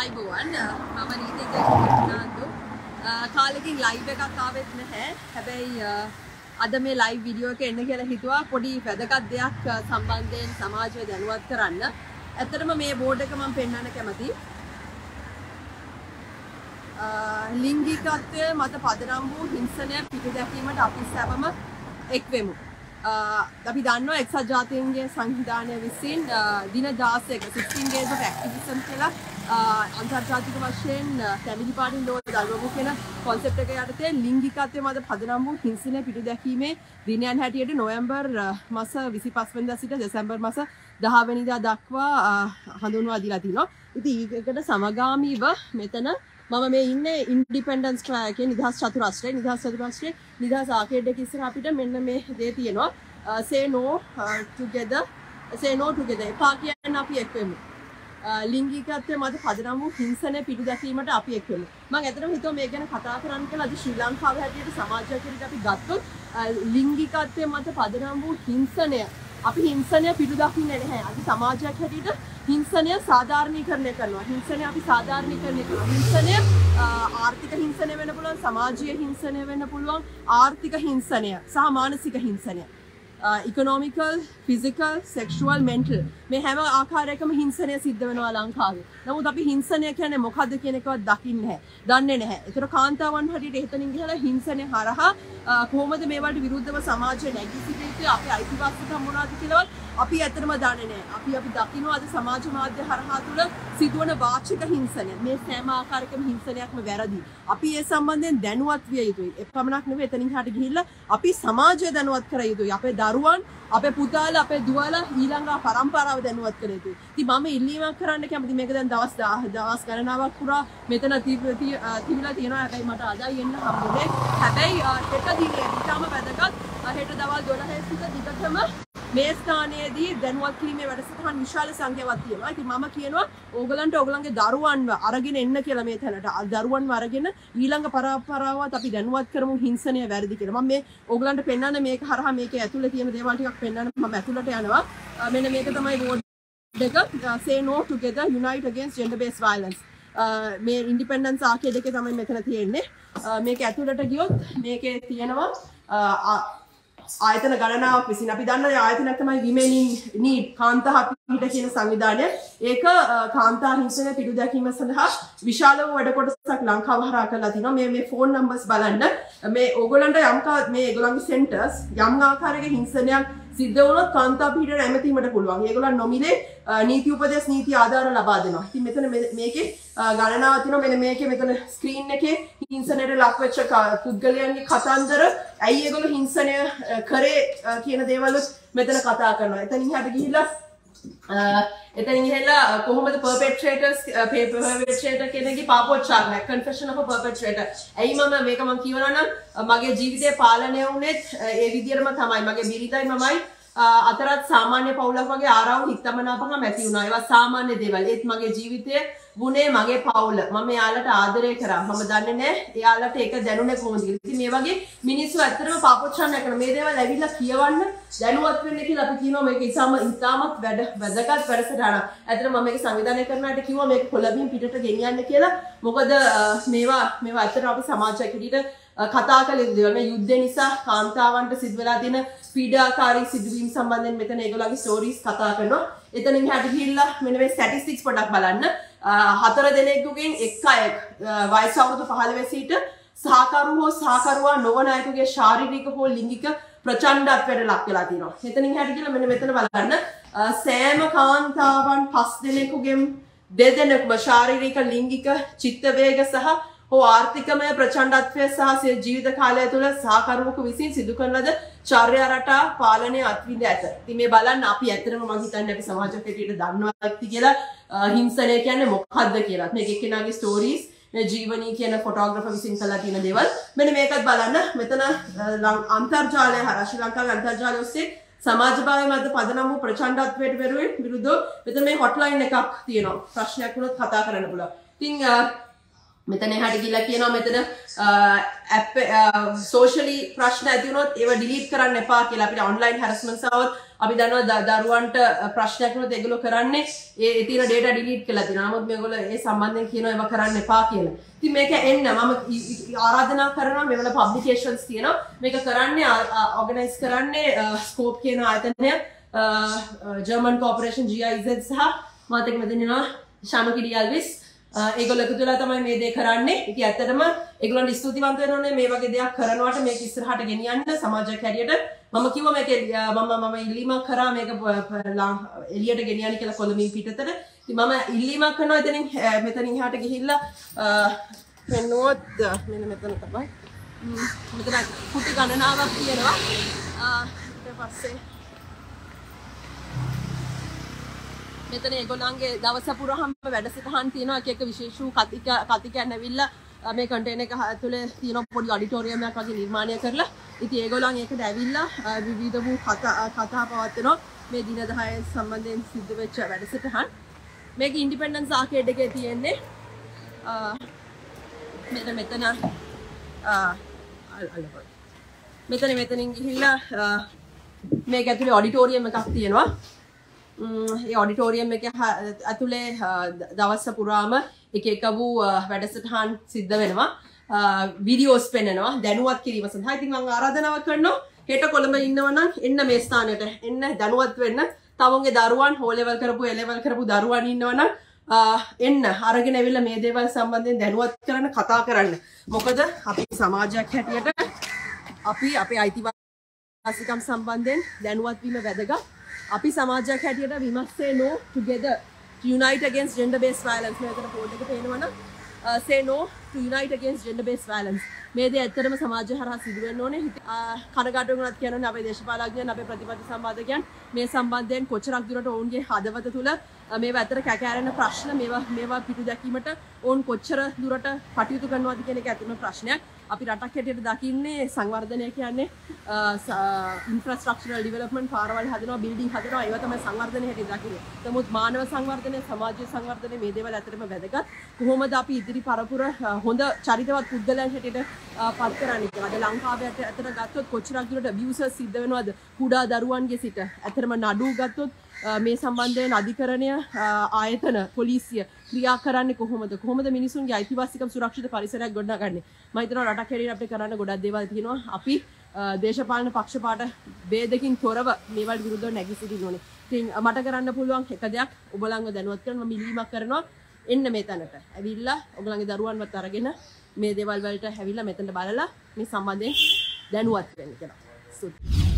අයිබෝවන් uh, මම නීතිනාන්දු uh, කාලෙකින් ලයිව් එකක් ආවෙත් නැහැ. හැබැයි uh, අද මේ ලයිව් විඩියෝ එක එන්න කියලා හිතුවා. පොඩි වැදගත් දෙයක් සම්බන්ධයෙන් සමාජය දැනුවත් කරන්න. ඇත්තටම මේ බෝඩ් එක මම පෙන්වන්න කැමතියි ලිංගිකත්වය මත පදනම් වූ හිංසනය පිටු දැකීමට අපි සැවම එක්වෙමු අපි දන්නවා එක්සත් ජාතීන්ගේ සංවිධානය විසින් දින 16ක 16 days of activism කියලා අන්තර්ජාතික වශයෙන් ෆැමිලි පාටින් ලෝ දල්වමු කියන කොන්සෙප්ට් එක යටතේ ලිංගිකත්වයේ මත පදනම් වූ හිංසනය පිටු දැකීමේ දිනයන් හැටියට නොවැම්බර් මාස 25 වෙනිදා සිට දෙසැම්බර් මාස 10 වෙනිදා දක්වා හඳුන්වා දීලා තිනවා. ඉතින් ඒකට සමගාමීව මෙතන මම මේ ඉන්නේ ඉන්ඩිපෙන්ඩන්ස් ට්‍රයකේ නිදහස් චතුරස්‍රය නිදහස් චතුරස්‍රය නිදහස් ආකේඩ් එක ඉස්සර අපිට මෙන්න මේ දේ තියෙනවා. say no together say no together. එපා කියන්න අපි එක් වෙමු. ලිංගිකත්වය මත පදනම් වූ හිංසනය පිටු දැකීමට අපි එක් වෙමු. මම ඇත්තටම හිතුවා මේ ගැන කතා කරන්න කියලා අද ශ්‍රී ලංකාවේ හැටියට සමාජයක් හැටියට අපි ගත්තොත් ලිංගිකත්වය මත පදනම් වූ හිංසනය. අපි හිංසනය පිටු දකින්නේ නැහැ. අපි සමාජයක් හැටියට හිංසනය සාධාරණීකරණය කරනවා. හිංසනය අපි සාධාරණීකරණය කරනවා. හිංසනය ආර්ථික හිංසනය වෙන්න පුළුවන් සමාජීය හිංසනය වෙන්න පුළුවන් ආර්ථික හිංසනය සහ මානසික හිංසනය. ඉකනෝමිකල් ෆිසිකල් සෙක්ෂුවල් මෙන්ටල් මේ හැම ආකාරයකම හිංසනය සිද්ධ වෙනවා ලංකාවේ. නමුත් අපි හිංසනය කියන්නේ මොකද්ද කියන එකවත් දකින්නේ නැහැ. දන්නේ නැහැ. ඒතර කාන්තාවන් හැටියට එතනින් ගිහලා හිංසනය හරහා uh, කොහොමද මේවට විරුද්ධව සමාජය නැගී සිටින්නේ අපේ අයිතිවාසිකම් මොනවද කියලාවත් අපි ඇත්තටම දන්නේ නැහැ. අපි අපි දකිනවා අද සමාජ මාධ්‍ය හරහා තුල සිදුවන වාචික හිංසනය. මේ සෑම ආකාරයකම හිංසනයක්ම වැරදි. අපි ඒ සම්බන්ධයෙන් දැනුවත් විය යුතුයි. ඒ පමණක් නෙවෙයි එතනින් හට ගිහිල්ලා අපි සමාජය දැනුවත් කර යුතුයි. අපේ දරුවන් අපේ පුතාලා අපේ දුවලා ඊළඟ පරම්පරාව දැනුවත් කර යුතුයි. ඉතින් මම ඉල්ලීමක් කරන්න කැමති මේක දැන් දවස් දවස් ගණනාවක් පුරා මෙතන තිබිලා තියෙනවා. හැබැයි මට අදයි එන්න හම්බුනේ. හැබැයි හෙට දිනේ ඊටම වැදගත් හෙට දවල් 12 සිට දිගටම මේ ස්ථානයේදී දැනුවත් කිරීමේ වැඩසටහන් විශාල සංඛ්‍යාවක් තියෙනවා. ඉතින් මම කියනවා ඕගලන්ට ඕගලන්ගේ දරුවන්ව අරගෙන එන්න කියලා මේ තැනට. දරුවන්ව අරගෙන ඊළඟ පරම්පරාවත් අපි දැනුවත් කරමු හිංසනය වැරදි කියලා. මම මේ ඕගලන්ට පෙන්වන්න මේක හරහා මේකේ ඇතුලේ තියෙන දේවල් ටිකක් පෙන්වන්න මම ඇතුළට යනවා. මෙන්න මේක තමයි බෝඩ් එක say no together unite against gender based violence. මේ ඉන්ඩිපෙන්ඩන්ස් ආකේඩ් එකේ තමයි මෙතන තියෙන්නේ. මේක ඇතුළට ගියොත් මේකේ තියෙනවා ආයතන ගණනාවක් විසින් අපි දන්න ආයතනයක් තමයි women in need කාන්තා පිට කියන සංවිධානය. ඒක කාන්තා හිංසනය පිටු දැකීම සඳහා විශාල වූ වැඩ කොටසක් ලංකාව හරහා කරලා තිනවා. මේ මේ ෆෝන් නම්බර්ස් බලන්න. මේ ඕගොල්ලන්ට යම් මේ ඒගොල්ලන්ගේ සෙන්ටර්ස් යම් ආකාරයක හිංසනයක් සිද්ධ වුණොත් කාන්තා පිටට ඇමතීමට පුළුවන්. ඒගොල්ලන් නොමිලේ නීති උපදෙස් නීති ආධාර ලබා දෙනවා. ඉතින් මෙතන මේකේ ගණනාවක් තියෙනවා. මෙන්න මේකේ මෙතන ස්ක්‍රීන් එකේ හිංසනයට ලක්වෙච්ච පුද්ගලයන්ගේ කතන්දර ඇයි ඒගොල්ලෝ හිංසනය කරේ කියන දේවල් මෙතන කතා කරනවා. එතනින් හැට ගිහිල්ලා Uh, එතනින් ගිහිල්ලා uh, කොහොමද පර්පෙට්‍රේටර්ස් පර්පෙට්‍රේටර් uh, කෙනෙක්ගේ පාපෝච්චාරණයක් කන්ෆෙෂන් ඔෆ් පර්පෙට්‍රේටර්. ඇයි මම මේක මම කියවනවා නම් මගේ ජීවිතය පාලනය වුණෙත් ඒ විදිහටම තමයි. මගේ බිරිඳයි මමයි අතරත් සාමාන්‍ය පවුලක් වගේ ආරවුල් හිතමනාපකම් ඇති වුණා. ඒවා සාමාන්‍ය දේවල්. ඒත් මගේ ජීවිතය වුණේ මගේ පවුල. මම එයාලට ආදරය කරා. මම දන්නේ නැහැ එයාලට ඒක දැනුනේ කොහොමද කියලා. ඉතින් මේ වගේ මිනිස්සු ඇත්තටම පාපොච්චන්න කරන මේ දේවල් ඇවිල්ලා කියවන්න දැනුවත් වෙන්න කියලා අපි කියනවා මේක ඉතාම ඉතාමත් වැඩ වැදගත් වැඩසටහනක්. ඇත්තටම මම මේක සංවිධානය කරනාට කිව්වා මේක කොළඹින් පිටට ගෙනියන්න කියලා. මොකද මේවා මේවා ඇත්තටම අපි සමාජයක් හැටියට කතා කළ යුතු දේවල්. මේ යුද්ධ නිසා කාන්තාවන්ට සිදු වෙලා තියෙන පීඩාකාරී සිදුවීම් සම්බන්ධයෙන් මෙතන ඒගොල්ලන්ගේ ස්ටෝරීස් කතා කරනවා. එතනින් හැට ගිහිල්ලා මෙන්න මේ ස්ටැටිස්ටික්ස් පොඩක් බලන්න. හතර දෙනෙකුගෙන් එක් අයෙක් වයස අවුරුදු 15 සිට සහකරු හෝ සහකරුවා නොවන අයෙකුගේ ශාරීරික හෝ ලිංගික ප්‍රචණ්ඩත්වයට ලක් වෙලා තියෙනවා. එතනින් හැට ගිහිල්ලා මෙන්න මෙතන බලන්න. සෑම කාන්තාවන් පස් දෙනෙකුගෙන් දෙදෙනෙකුම ශාරීරික ලිංගික චිත්ත වේග සහ හෝ ආර්ථිකමය ප්‍රචණ්ඩත්වය සහ ජීවිත කාලය තුළ සහකරුවෙකු විසින් සිදු කරන ලද චර්යා රටා පාලනය අත්විඳ ඇත. ඉතින් මේ බලන්න අපි ඇත්තටම මම හිතන්නේ අපි සමාජයක් හැටියට දන්නවා ඇති කියලා හිංසනය කියන්නේ මොකක්ද කියලා. මේක එක්කෙනාගේ ස්ටෝරීස් මේ ජීවනී කියන ෆොටෝග්‍රෆර් විසින් කළා තියෙන දේවල්. මෙන්න මේකත් බලන්න. මෙතන අන්තර්ජාලය හරහා ශ්‍රී ලංකාවේ අන්තර්ජාලය ඔස්සේ සමාජභාවය මත පදනම් වූ ප්‍රචණ්ඩත්වයට විරුද්ධව මෙතන මේ හොට්ලයින් එකක් තියෙනවා. ප්‍රශ්නයක් වුණොත් කතා කරන්න පුළුවන්. ඉතින් මෙතන එහාට ගිහිල්ලා කියනවා මෙතන ඇප් සෝෂලි ප්‍රශ්න ඇති වුණොත් ඒවා ඩිලීට් කරන්න එපා කියලා අපිට ඔන්ලයින් හැරස්මන්ට්ස් આવොත් අපි දන්නවා දරුවන්ට ප්‍රශ්නයක් වුණොත් ඒගොල්ලෝ කරන්නේ ඒ තියෙන data delete කරලා තියෙනවා. නමුත් මේගොල්ලෝ ඒ සම්බන්ධයෙන් කියනවා ඒවා කරන්න එපා කියලා. ඉතින් මේක එන්න මම ආරාධනා කරනවා මෙවල පබ්ලිකේෂන්ස් තියෙනවා. මේක කරන්නේ ඕගනයිස් කරන්නේ ස්කෝප් කියන ආයතනය ජර්මන් කෝපරේෂන් GIZ සහ මාත් එක්ක මෙතන ඉන්නවා ශාමකිඩි අල්විස් ඒගොල්ලෝ එකතු වෙලා තමයි මේ දේ කරන්නේ. ඉතින් ඇත්තටම ඒගොල්ලන්ට ස්තුතිවන්ත වෙන්න ඕනේ මේ වගේ දෙයක් කරනවට මේක ඉස්සරහට ගෙනියන්න සමාජයක් හැටියට. මම කිව්වා මේක මම මම ඉල්ලීමක් කරා මේක එළියට ගෙනියන්න කියලා කොළඹින් පිටතට. ඉතින් මම ඉල්ලීමක් කරනවා එතනින් මෙතනින් එහාට ගිහිල්ලා පෙන්නුවොත් මෙන්න මෙතන තමයි. මෙතන කුටි ගණනාවක් තියෙනවා. ඊට පස්සේ මෙතන ඒගොල්ලන්ගේ දවස පුරාම වැඩසටහන් තියෙනවා. එක එක විශේෂ වූ කතික කතිකයන් ඇවිල්ලා මේ කන්ටේනර් එක ඇතුලේ තියෙන පොඩි ඔඩිටෝරියම් එකක් වගේ නිර්මාණය කරලා. ඉතින් ඒගොල්ලන් ඒකට ඇවිල්ලා විවිධ වූ කතා කතා පවත්වනවා. මේ දින 10 සම්බන්ධයෙන් සිද්ධ වෙච්ච වැඩසටහන්. මේක ඉන්ඩිපෙන්ඩන්ස් ආකේඩ් එකේ තියෙන්නේ. මෙතන මෙතන මෙතන මෙතනින් ගිහිල්ලා මේක ඇතුලේ ඔඩිටෝරියම් එකක් තියෙනවා. ඒ ඔඩිටෝරියම් එක ඇතුළේ දවස්ස පුරාම එක එක වූ වැඩසටහන් සිද්ධ වෙනවා. විඩියෝස් පෙන්නවා දැනුවත් කිරීම සඳහා. ඉතින් මම ආරාධනාවක් කරනවා හෙට කොළඹ ඉන්නවනම් එන්න මේ ස්ථානයට එන්න දැනුවත් වෙන්න. තමුන්ගේ දරුවන් හෝ ලෙවල් කරපු ඒ ලෙවල් කරපු දරුවන් ඉන්නවනම් එන්න. අරගෙන ඇවිල්ලා මේ දේවල් සම්බන්ධයෙන් දැනුවත් කරන්න කතා කරන්න. මොකද අපි සමාජයක් හැටියට අපි අපේ අයිතිවාසිකම් සම්බන්ධයෙන් දැනුවත් වීම වැදගත්. අපි සමාජයක් හැටියට we must say no together to unite against gender based violence. මේකට පොඩ් එක පේනවනම් uh, say no to unite against gender based violence. මේ දේ ඇත්තටම සමාජය හරහා සිදු වෙන්න ඕනේ uh, කනගාටු වුණත් කියනවනේ අපේ දේශපාලඥයන් අපේ ප්‍රතිපත්ති සම්බන්ධකයන් මේ සම්බන්ධයෙන් කොච්චරක් දුරට ඔවුන්ගේ හදවත තුළ uh, මේවා ඇත්තට කැකෑරෙන ප්‍රශ්න මේවා මේවා පිටු දැකීමට ඔවුන් කොච්චර දුරට කටයුතු කරනවද කියන එක ඇත්තම ප්‍රශ්නයක්. අපි රටක් හැටියට දකින්නේ සංවර්ධනය කියන්නේ ඉන්ෆ්‍රස්ට්‍රක්චරල් ඩිවලොප්මන්ට් පාරවල් හදනවා බිල්ඩින් හදනවා ඒවා තමයි සංවර්ධනය හැටියට දකින්නේ. නමුත් මානව සංවර්ධනය සමාජීය සංවර්ධනය මේ දේවල් ඇත්තටම වැදගත්. කොහොමද අපි ඉදිරි පරපුර හොඳ චරිතවත් පුද්ගලයන් හැටියට පත් කරන්නේ කියලා. අද ලංකාවේ ඇත්තට ගත්තොත් කොච්චරක් දුරට abusers සිද්ධ වෙනවද කුඩා දරුවන්ගේ සිට. ඇත්තටම නඩු ගත්තොත් මේ සම්බන්ධයෙන් අධිකරණය ආයතන පොලිසිය ක්‍රියා කරන්නේ කොහොමද? කොහොමද මිනිසුන්ගේ අයිතිවාසිකම් සුරක්ෂිත පරිසරයක් ගොඩනගන්නේ? මම හිතනවා රටක් හැටියට අපිට කරන්න ගොඩක් දේවල් තියෙනවා. අපි දේශපාලන පක්ෂපාත ભેදකින් තොරව මේවල් විරුද්ධව නැගී සිටින්න ඕනේ. ඉතින් මට කරන්න පුළුවන් එක දෙයක්. ඔබලන්ව දැනුවත් කරන්න මම ඉල්ලීමක් කරනවා. එන්න මේ තැනට. ඇවිල්ලා ඔයගලගේ දරුවන්වත් අරගෙන මේ දේවල් වලට ඇවිල්ලා මෙතනට බලලා මේ සම්බන්ධයෙන් දැනුවත් වෙන්න කියලා. සුත්